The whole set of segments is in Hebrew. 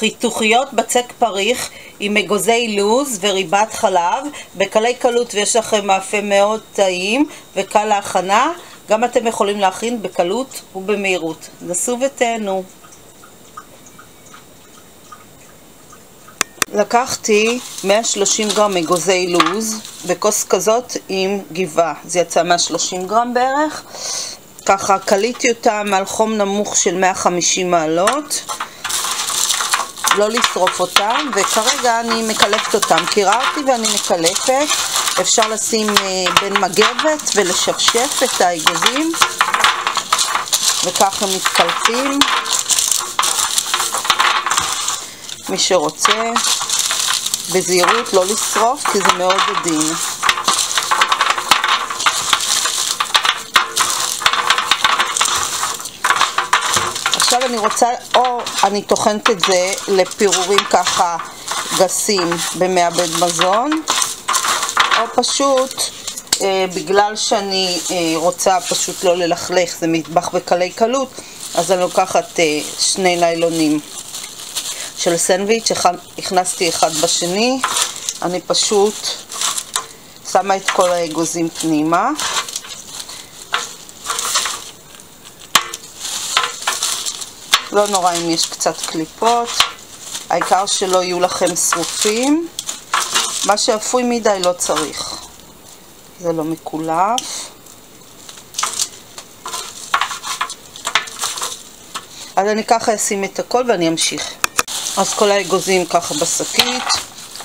חיתוכיות בצק פריך עם אגוזי לוז וריבת חלב. בקלי קלות ויש לכם מאפה מאוד טעים וקל להכנה. גם אתם יכולים להכין בקלות ובמהירות. נסו ותהנו. לקחתי 130 גרם אגוזי לוז בכוס כזאת עם גבעה, זה יצא 130 גרם בערך. ככה קליתי אותם על חום נמוך של 150 מעלות לא לשרוף אותם וכרגע אני מקלפת אותם. קיררתי ואני מקלפת אפשר לשים אה, בין מגבת ולשפשף את האגוזים וככה מתקלפים. מי שרוצה בזהירות לא לשרוף כי זה מאוד עדין עכשיו אני רוצה, או אני טוחנת את זה לפירורים ככה גסים במעבד מזון, או פשוט אה, בגלל שאני אה, רוצה פשוט לא ללכלך, זה מטבח בקלי קלות, אז אני לוקחת אה, שני ניילונים של סנדוויץ', הכנסתי אחד בשני, אני פשוט שמה את כל האגוזים פנימה. לא נורא אם יש קצת קליפות, העיקר שלא יהיו לכם שרופים. מה שאפוי מדי לא צריך. זה לא מקולף. אז אני ככה אשים את הכל ואני אמשיך. אז כל האגוזים ככה בשקית,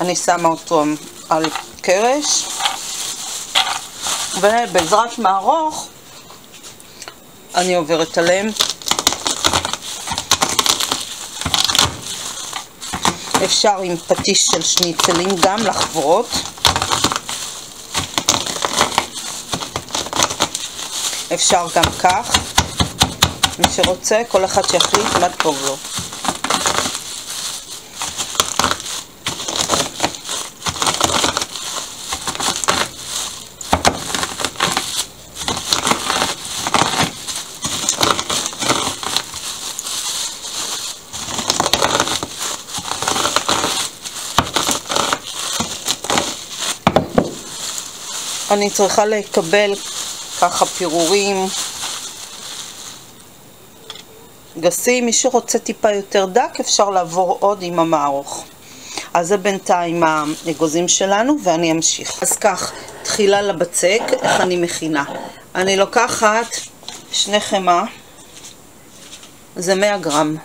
אני שמה אותם על קרש, ובעזרת מערוך אני עוברת עליהם אפשר עם פטיש של שניצלים גם לחברות. אפשר גם כך. מי שרוצה, כל אחד שיחליט מה טוב לו. אני צריכה לקבל ככה פירורים גסים. מי שרוצה טיפה יותר דק אפשר לעבור עוד עם המערוך. אז זה בינתיים האגוזים שלנו ואני אמשיך. אז כך, תחילה לבצק, איך אני מכינה. אני לוקחת שני חמאה, זה 100 גרם.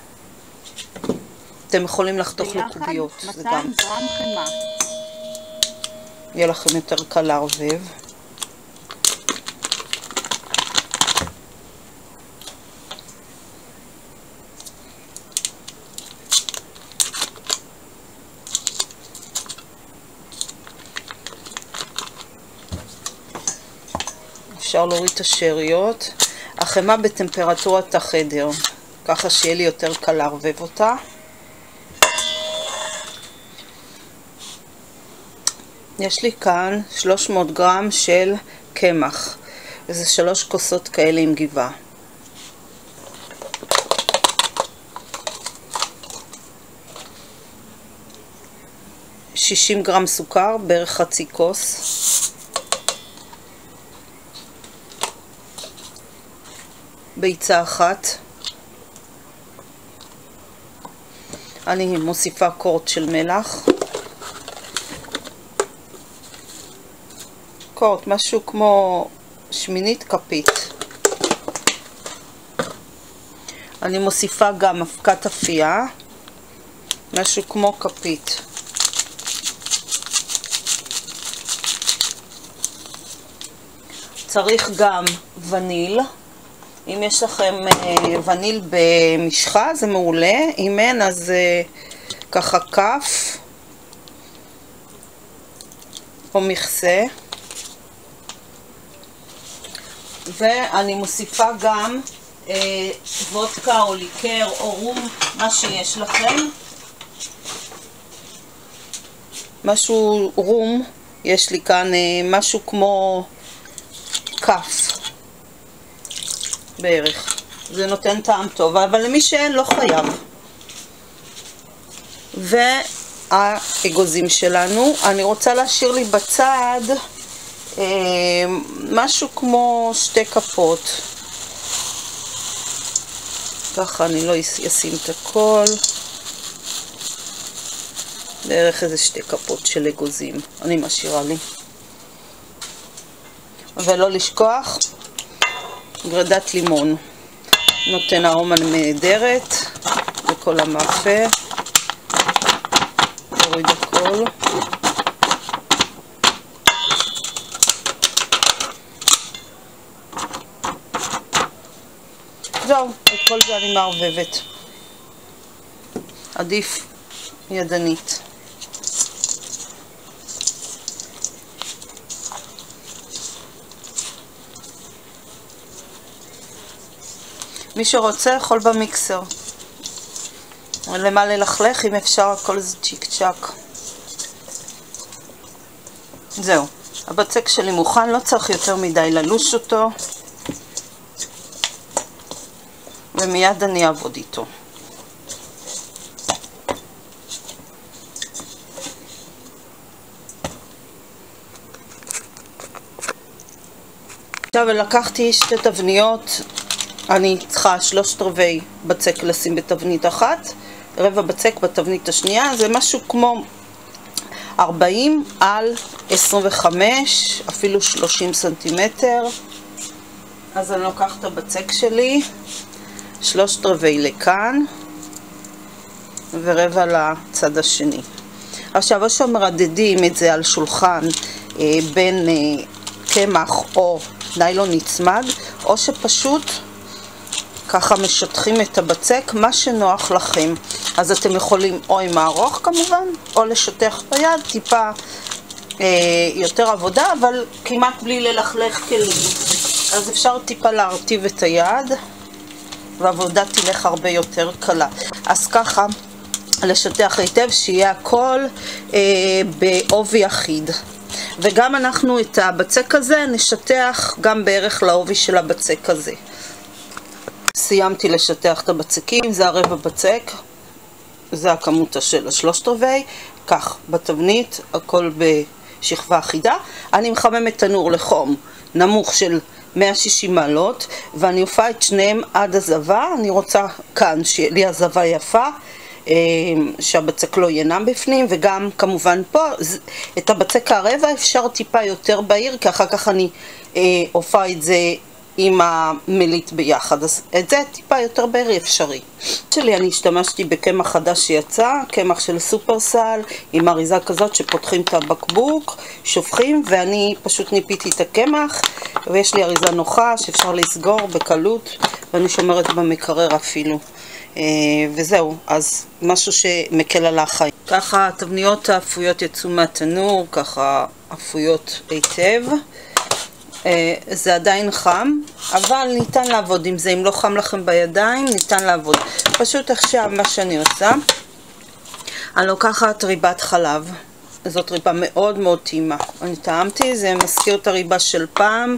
אתם יכולים לחתוך לקוביות. ביחד 200 גרם חמאה. יהיה לכם יותר קל לערבב. אפשר להוריד את השאריות. החמאה בטמפרטורת החדר, ככה שיהיה לי יותר קל לערבב אותה. יש לי כאן 300 גרם של קמח, וזה שלוש כוסות כאלה עם גבעה. שישים גרם סוכר, בערך חצי כוס. ביצה אחת. אני מוסיפה קורט של מלח. קורט, משהו כמו שמינית כפית. אני מוסיפה גם אבקת אפייה, משהו כמו כפית. צריך גם וניל. אם יש לכם אה, וניל במשחה זה מעולה, אם אין אז אה, ככה כף או מכסה. ואני מוסיפה גם אה, וודקה או ליקר או רום, מה שיש לכם. משהו רום, יש לי כאן אה, משהו כמו כף בערך. זה נותן טעם טוב, אבל למי שאין לא חייב. והאגוזים שלנו. אני רוצה להשאיר לי בצד משהו כמו שתי כפות. ככה אני לא אשים את הכל. בערך איזה שתי כפות של אגוזים, אני משאירה לי. ולא לשכוח, גרדת לימון. נותן ארומה נהדרת לכל המאפה. נוריד הכל. זהו, את כל זה אני מערבבת. עדיף ידנית. מי שרוצה יכול במיקסר. למה ללכלך אם אפשר הכל זה צ'יק צ'אק. זהו, הבצק שלי מוכן, לא צריך יותר מדי ללוש אותו. ומיד אני אעבוד איתו. עכשיו לקחתי שתי תבניות, אני צריכה שלושת רבעי בצק לשים בתבנית אחת, רבע בצק בתבנית השנייה, זה משהו כמו 40 על 25, אפילו 30 סנטימטר. אז אני לוקחת את הבצק שלי, שלושת רבעי לכאן ורבע לצד השני. עכשיו, או שמרדדים את זה על שולחן אה, בין אה, או ניילון נצמד, או שפשוט ככה משטחים את הבצק, מה שנוח לכם. אז אתם יכולים או עם הארוך כמובן, או לשטח ביד, טיפה אה, יותר עבודה, אבל כמעט בלי ללכלך כלים. אז אפשר טיפה להרטיב את היד. והעבודה תלך הרבה יותר קלה. אז ככה, לשטח היטב, שיהיה הכל אה, בעובי אחיד. וגם אנחנו את הבצק הזה נשטח גם בערך לעובי של הבצק הזה. סיימתי לשטח את הבצקים, זה הרבע בצק, זה הכמות של השלושת רבעי, כך בתבנית, הכל בשכבה אחידה. אני מחממת תנור לחום נמוך של 160 מעלות, ואני אופה את שניהם עד הזבה. אני רוצה כאן שיהיה לי הזבה יפה, אה, שהבצק לא ינם בפנים, וגם כמובן פה, את הבצק הרבע אפשר טיפה יותר בהיר, כי אחר כך אני אופה את זה עם המליט ביחד, אז את זה טיפה יותר ברי אפשרי. שלי אני השתמשתי בקמח חדש שיצא, קמח של סופרסל, עם אריזה כזאת שפותחים את הבקבוק, שופכים, ואני פשוט ניפיתי את הקמח, ויש לי אריזה נוחה שאפשר לסגור בקלות, ואני שומרת במקרר אפילו. אה, וזהו, אז משהו שמקל על החיים. ככה התבניות האפויות יצאו מהתנור, ככה אפויות היטב. אה, זה עדיין חם, אבל ניתן לעבוד עם זה, אם לא חם לכם בידיים, ניתן לעבוד. פשוט עכשיו מה שאני עושה, אני לוקחת ריבת חלב, זאת ריבה מאוד מאוד טעימה. אני טעמתי, זה מזכיר את הריבה של פעם,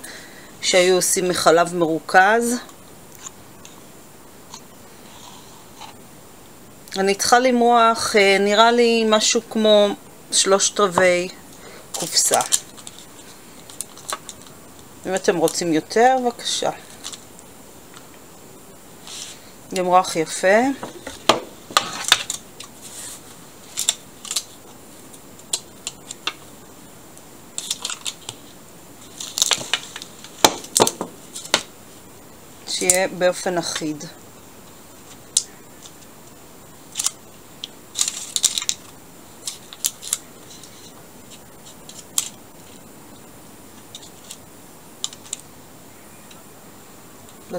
שהיו עושים מחלב מרוכז. אני צריכה למרוח, אה, נראה לי משהו כמו שלושת רבעי קופסה. אם אתם רוצים יותר, בבקשה. למרוח יפה. שיהיה באופן אחיד.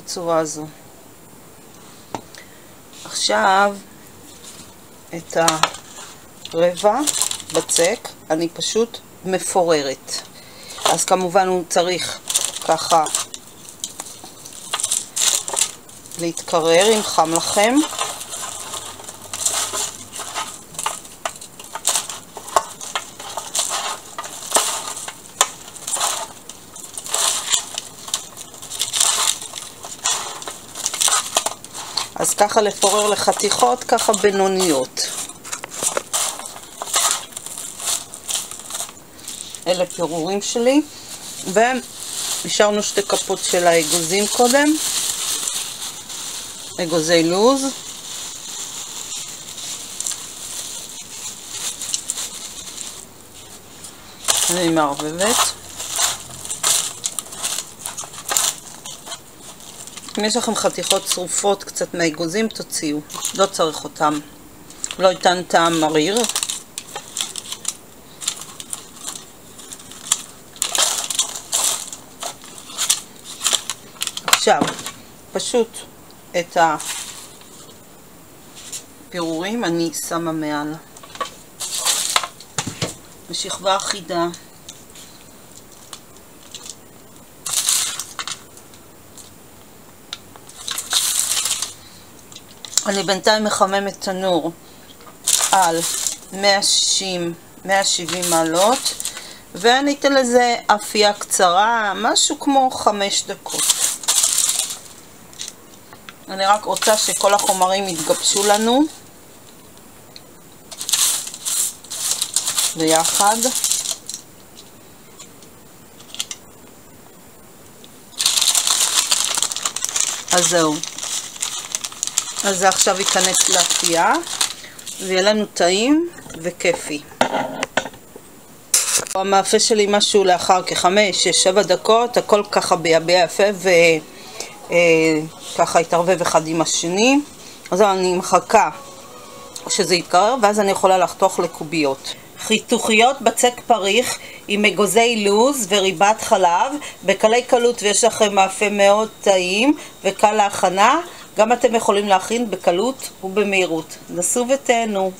בצורה הזו. עכשיו את הרבע בצק אני פשוט מפוררת. אז כמובן הוא צריך ככה להתקרר אם חם לכם. אז ככה לפורר לחתיכות, ככה בינוניות. אלה פירורים שלי, והשארנו שתי כפות של האגוזים קודם, אגוזי לוז. אני מערבבת. אם יש לכם חתיכות צרופות קצת מהאגוזים, תוציאו. לא צריך אותם. לא ייתן טעם מריר. עכשיו, פשוט את הפירורים אני שמה מעל. בשכבה אחידה. אני בינתיים מחממת תנור על 160, 170 מעלות ואני אתן לזה אפייה קצרה, משהו כמו 5 דקות. אני רק רוצה שכל החומרים יתגבשו לנו ביחד. אז זהו. אז זה עכשיו ייכנס לאפייה, ויהיה לנו טעים וכיפי. המאפה שלי משהו לאחר כחמש, שש, שבע דקות, הכל ככה ביבע יפה וככה אה, יתערבב אחד עם השני. אז אני מחכה שזה יתקרר, ואז אני יכולה לחתוך לקוביות. חיתוכיות בצק פריך עם אגוזי לוז וריבת חלב בקלי קלות ויש לכם מאפה מאוד טעים וקל להכנה גם אתם יכולים להכין בקלות ובמהירות. נסו ותהנו.